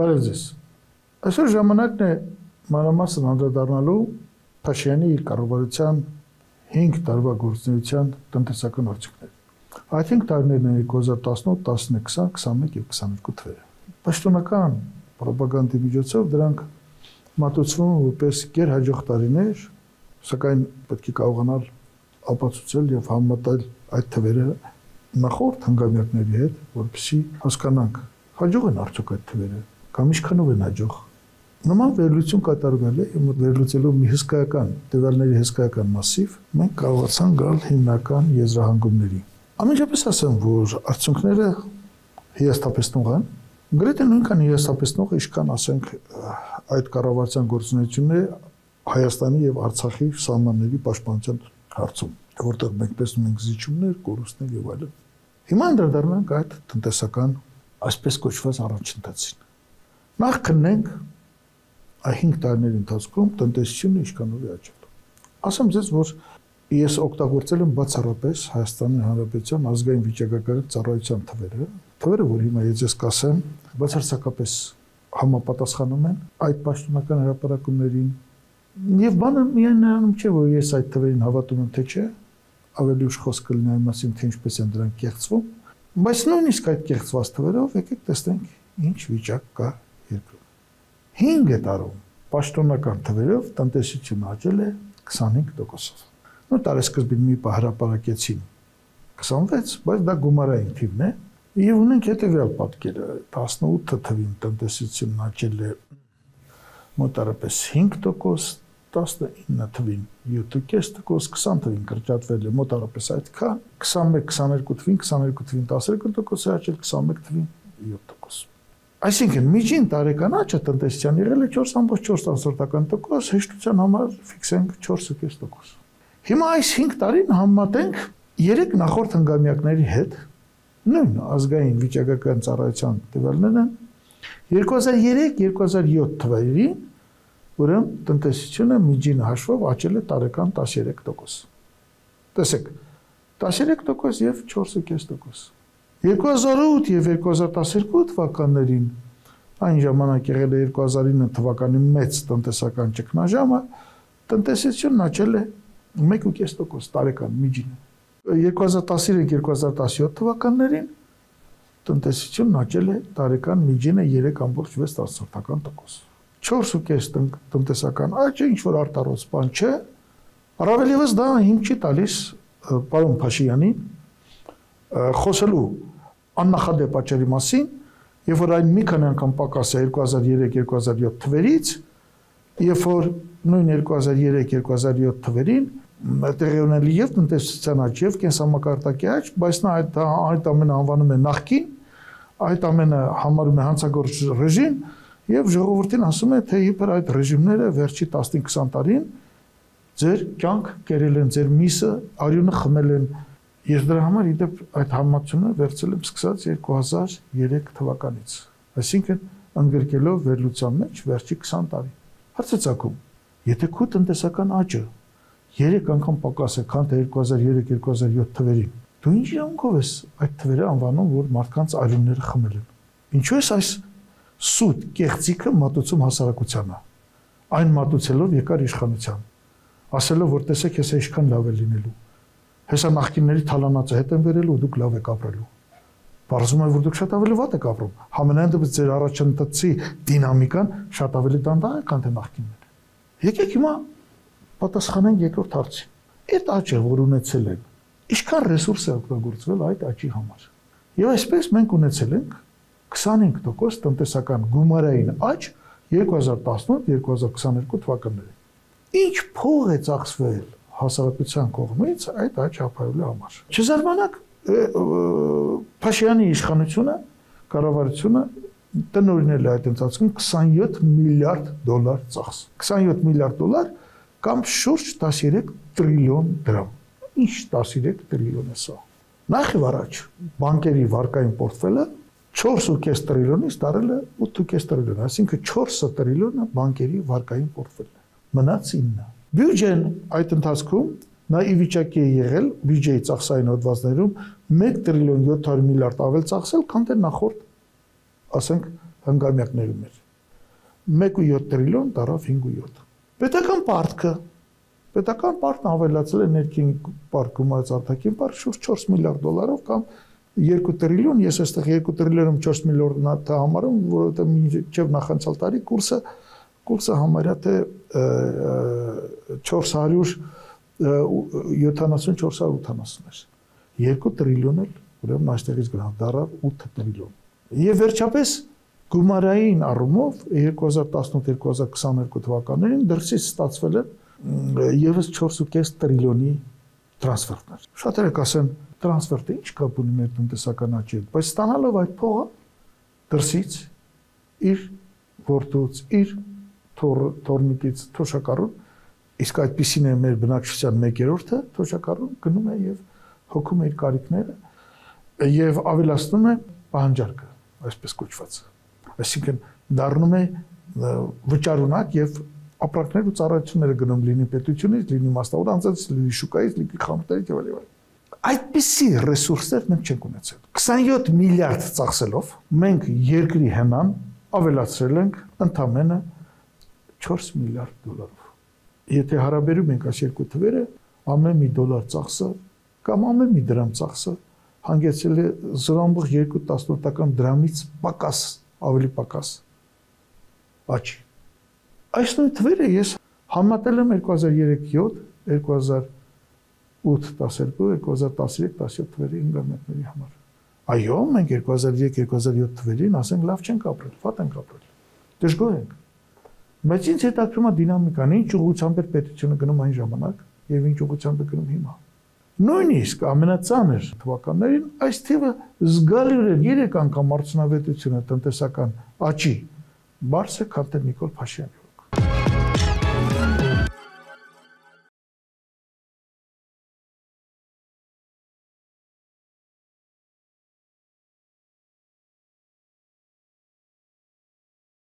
Բարև ձեզ։ Այսօր ժամանակն է մանրամասն անդրադառնալու Փաշյանի կառավարության 5 տարվա գործունեության տնտեսական արդյունքներին։ Այդ 5 տարիներն են 2018, 19, 20, 21 եւ 22 թվերը։ Պաշտոնական ռոպագանդի միջոցով դրանք մատուցվում որպես գերհաջող տարիներ, սակայն պետք է կարողանալ ապացուցել եւ համատալ այդ թվերը նախորդ հանգամանքների հետ, որովհետեւ հասկանանք հաջող են արդյոք այդ թվերը կամ ինչքանով են հաջող նման վերլուծություն կատարվել է եւ վերլուծելով մի հսկայական տվյալների հսկայական մասիվ մենք կարողացանք գալ հիմնական եզրահանգումների ամենջապես ասեմ որ արդյունքները հիաստապեցնող են գրեթե նույնքան հիաստապեցնող ինչքան ասենք այդ կառավարության գործունեությունները Հայաստանի եւ Արցախի սահմանների պաշտպանության հարցում որտեղ մենք տեսնում ենք զիջումներ, կորուստներ եւ այլն հիմա անդրադառնանք այդ տնտեսական այսպես կոչված առաջընթացին։ Նախ քննենք այ 5 տարիների ընթացքում տնտեսությունը ինչքանով է աճել։ Ասեմ ձեզ, որ ես օգտագործել եմ բացառապես Հայաստանի Հանրապետության ազգային վիճակագրական ծառայության թվերը, թվերը, որ հիմա ես ես կասեմ, բացարձակապես համապատասխանում են այդ պաշտոնական հրապարակումներին։ Եվ բանը միայն նրանում չէ, որ ես այդ թվերին հավատում եմ, թե չէ, ավելի ուշ խոսք կլինի այն մասին, թե ինչպես են դրանք կեղծվում, Բայց նույնիսկ այդ կեղծված թվերով եկեք տեսնենք ինչ վիճակ կա 5 տարում պաշտոնական թվերով տնտեսությունը աճել է 25%-ով։ Նո տարեսկզբին մի պահրապարակեցին 26, բայց դա գումարային թիվն է։ Եվ ունենք հետեւյալ պատկերը. 18 թվին տնտեսությունն աճել է մոտարապես 5%, 19 թվին 7.5%, 20 թվին կրճատվել է մոտարապես այդքան, 21-22 թվին 22 թվին 12% աճել, 21 թվին 7%։ Այսինքն միջին տարեկան աճը տնտեսության եղել է 4.4%, հեշտության համար ֆիքսենք 4.5%։ Հիմա այս 5 տարին համատենք 3 նախորդ հնգամյակների հետ նույն ազգային վիճակական ծառայության տվյալներն 2003-2007 թվերին ուրեմն տնտեսությունը միջին հաշվով աճել է տարեկան 13%։ Տեսեք, 13% եւ 4.5%։ 2008 եւ 2012 թվականներին այն ժամանակ եղել է 2009 թվականի մեծ տնտեսական ճգնաժամը, տնտեսությունն աճել է 1.5% տարեկան միջինը։ 2013-2017 թվականներին տնտեսությունն աճել է տարեկան միջինը 3.6%։ 4.5 տնտեսական աճը ինչ որ արտարոց բան չէ, առավել եւս դա հիմք չի տալիս պարոն Փաշինյանին խոսելու աննախադեպ աճերի մասին, երբ որ այն մի քանի անգամ պակաս է 2003-2007 թվերից, երբ որ նույն 2003-2007 թվերին տեղի ունելի եւ տնտեսության աճ եւ կենսամակարդակի աճ, բայց նա այդ այդ ամենը անվանում է նախքին, այդ ամենը համարում է հանցագործ ռեժիմ, եւ ժողովրդին ասում է, թե իբր այդ ռեժիմները վերջի 15-20 տարին ձեր կյանք կերել են, ձեր միսը արյունը խմել են։ Ես դրա համար իդեպ այդ համացումը վերցել եմ սկսած 2003 թվականից։ Այսինքն ընդգրկելով վերլուծության մեջ վերջի 20 տարի։ Հարցը ցակում. եթե քո տնտեսական աճը 3 անգամ պակաս է, քան թե 2003-2007 թվերին, դու ինչ իրավունքով ես այդ թվերը անվանում, որ մարդկանց արյունները խմել են։ Ինչու ես այս սուտ կեղծիքը մատուցում հասարակությանը։ Այն մատուցելով եկար իշխանության։ Ասելով որ տեսեք ես ինչքան լավ է լինելու։ Հեսա նախկինների թալանածը հետ են վերելու դուք լավ եք ապրելու։ Բարձում է որ դուք շատ ավելի վատ եք ապրում։ Համենայն դեպս ձեր առաջընթացի դինամիկան շատ ավելի դանդաղ է, քան թե նախկինները։ Եկեք հիմա պատասխանենք երկրորդ հարցին։ Այդ աճը, որ ունեցել են, ինչքան ռեսուրս է օգտագործվել այդ աճի համար։ Եվ այսպես մենք ունեցել ենք 25% տնտեսական գումարային աճ 2018-2022 թվականներին։ Ինչ փող է ծախսվել հասարակության կողմից այդ աճ ապահովելու համար։ Չզարմանաք Փաշյանի իշխանությունը, կառավարությունը տնօրինել է այդ ընթացքում 27 միլիարդ դոլար ծախս։ 27 միլիարդ դոլար կամ շուրջ 13 տրիլիոն դրամ։ Ինչ 13 տրիլիոն է սա։ Նախ եւ առաջ բանկերի վարկային պորտֆելը 4.5 տրիլիոնից դարել է 8.5 տրիլիոն, այսինքն 4 տրիլիոնը բանկերի վարկային պորտֆելն է։ Մնաց 9։ Բյուջեն այդ ընթացքում նա ի վիճակի է եղել բյուջեի ծախսային հոդվածներում 1 տրիլիոն 700 միլիարդ ավել ծախսել, քան թե նախորդ ասենք հանգամյակներում էր 1.7 տրիլիոն դարավ 5.7 պետական պարտքը պետական պարտն ավելացել է ներքին պարկ գումարած արտաքին պարկ շուրջ 4 միլիարդ դոլարով կամ 2 տրիլիոն, ես այստեղ 2 տրիլիոնում 4 միլիոն համարում, որովհետև մինչև նախանցյալ տարի կուրսը կուրսը համարյա թե 470-480 էր 2 տրիլիոն էլ ուրեմն այստեղից գրանտ դարավ 8 տրիլիոն եւ վերջապես գումարային առումով 2018-2022 թվականներին դրսից ստացվել է եւս 4.5 տրիլիոնի տրանսֆերտներ։ Շատերը կասեն, տրանսֆերտը ի՞նչ կապ ունի մեր տնտեսական աճի հետ, բայց ստանալով այդ փողը դրսից իր ворթուց, իր թորնիկից թոշակառուն իսկ այդպեսին է մեր բնակչության 1/3-ը թոշակառուն գնում է եւ հոգում է իր կարիքները եւ ավելացնում է պահանջարկը, այսպես կոչված։ Այսինքն դառնում է վճարունակ եւ ապրանքներ ու ծառայությունները գնում լինի պետությունից, լինի մասնավոր անձանց, լինի շուկայից, լինի խանութներից եւ այլն։ Այդպիսի ռեսուրսներ մենք չենք ունեցել։ 27 միլիարդ ծախսելով մենք երկրի հնան ավելացրել ենք ընդամենը 4 միլիարդ դոլարով։ Եթե հարաբերում ենք այս երկու թվերը, ամեն մի դոլար ծախսը կամ ամեն մի դրամ ծախսը հանգեցել է 0.2 դրամից պակաս, ավելի պակաս աճի։ Այս նույն թվերը ես համատել եմ 2003-7, 2008-12, 2013-17 թվերի ինգամետների համար։ Այո, մենք 2003-2007 թվերին ասենք լավ չենք ապրել, վատ ենք ապրել։ Դժգոհ ենք։ Բայց ինձ հետաքրում է դինամիկան, ինչ ուղղությամբ էր պետությունը գնում այն ժամանակ եւ ինչ ուղղությամբ է գնում հիմա։ Նույնիսկ ամենածանր թվականներին այս թիվը զգալիորեն 3 անգամ արդյունավետությունը տնտեսական աճի բարձր քան Նիկոլ Փաշինյանը